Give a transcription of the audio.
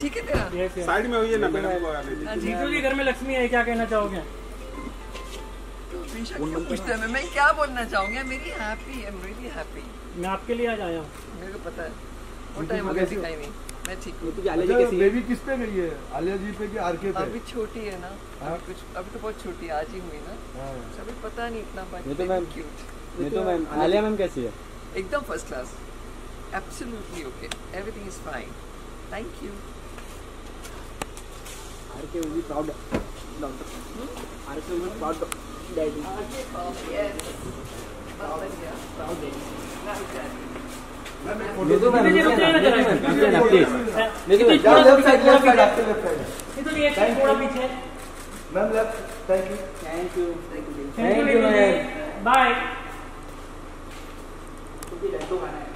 ठीक है तेरा. साइड में हुई है ना मैडम को जीतू जी घर में लक्ष्मी है क्या कहना चाहोगे? तो पूछते हैं मैं क्या बोलना चाहूँगी? मेरी happy I am really happy मैं आपके लिए आज आया हूँ। मेरे को पता है। वो टाइम हो गया दिखाई नहीं। मैं ठीक हूँ। अच्छा, बेबी किस पे गई है? आलिया जी पे कि आरके पे? अभी छोटी है ना। अभी कुछ अभी तो बहुत छोटी है आज ही हुई ना। हाँ। तो अभी पता नहीं इतना तो मैम- क्यूट ये तो मैम आलिया मैम कैसी है? एकदम first class absolutely okay everything is fine thank you be proud doctor R K will be proud daddy ये तो जीतू जी, एक साइड थोड़ा पीछे ma'am left thank you thank you thank you. Bye laddu खाना है।